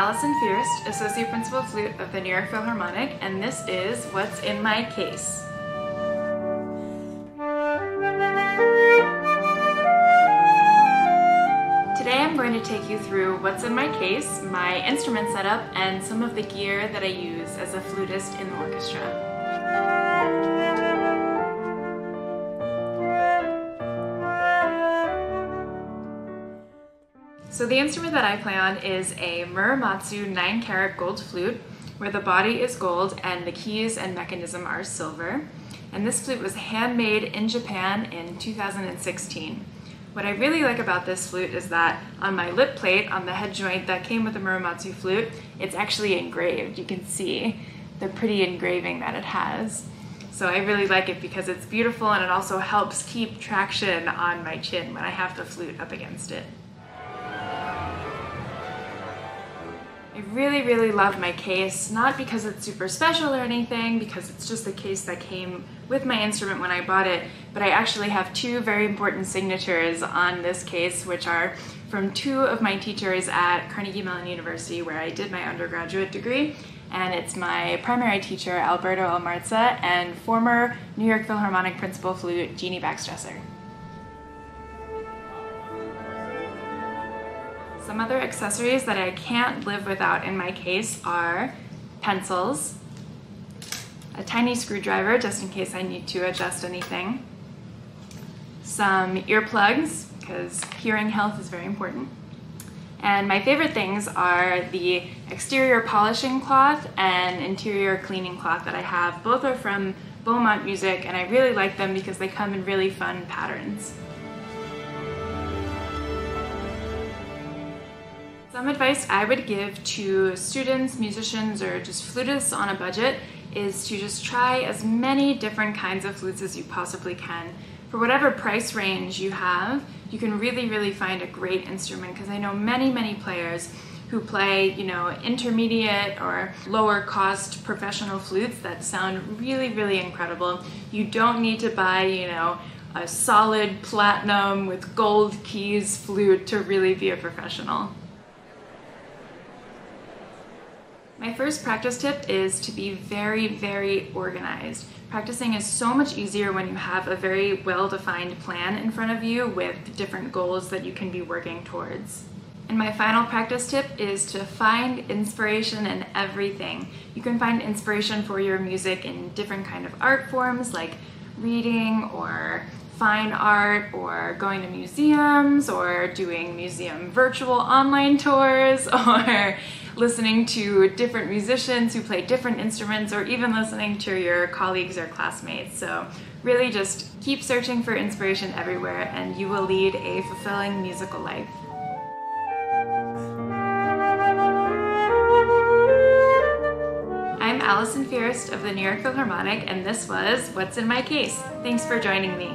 Alison Fierst, Associate Principal Flute of the New York Philharmonic, and this is What's in My Case. Today I'm going to take you through what's in my case, my instrument setup, and some of the gear that I use as a flutist in the orchestra. So the instrument that I play on is a Muramatsu 9 karat gold flute where the body is gold and the keys and mechanism are silver. And this flute was handmade in Japan in 2016. What I really like about this flute is that on my lip plate, on the head joint that came with the Muramatsu flute, it's actually engraved. You can see the pretty engraving that it has. So I really like it because it's beautiful and it also helps keep traction on my chin when I have the flute up against it. I really, really love my case, not because it's super special or anything, because it's just the case that came with my instrument when I bought it, but I actually have two very important signatures on this case, which are from two of my teachers at Carnegie Mellon University, where I did my undergraduate degree, and it's my primary teacher, Alberto Almarza, and former New York Philharmonic principal flute, Jeanne Baxtresser. Some other accessories that I can't live without in my case are pencils, a tiny screwdriver just in case I need to adjust anything, some earplugs because hearing health is very important, and my favorite things are the exterior polishing cloth and interior cleaning cloth that I have. Both are from Beaumont Music and I really like them because they come in really fun patterns. Some advice I would give to students, musicians, or just flutists on a budget is to just try as many different kinds of flutes as you possibly can. For whatever price range you have, you can really, really find a great instrument because I know many, many players who play, you know, intermediate or lower cost professional flutes that sound really, really incredible. You don't need to buy, you know, a solid platinum with gold keys flute to really be a professional. My first practice tip is to be very, very organized. Practicing is so much easier when you have a very well-defined plan in front of you with different goals that you can be working towards. And my final practice tip is to find inspiration in everything. You can find inspiration for your music in different kind of art forms like reading or fine art or going to museums or doing museum virtual online tours or listening to different musicians who play different instruments or even listening to your colleagues or classmates. So really just keep searching for inspiration everywhere and you will lead a fulfilling musical life. I'm Alison Fierst of the New York Philharmonic and this was What's in My Case. Thanks for joining me.